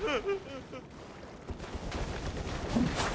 Ha ha ha ha!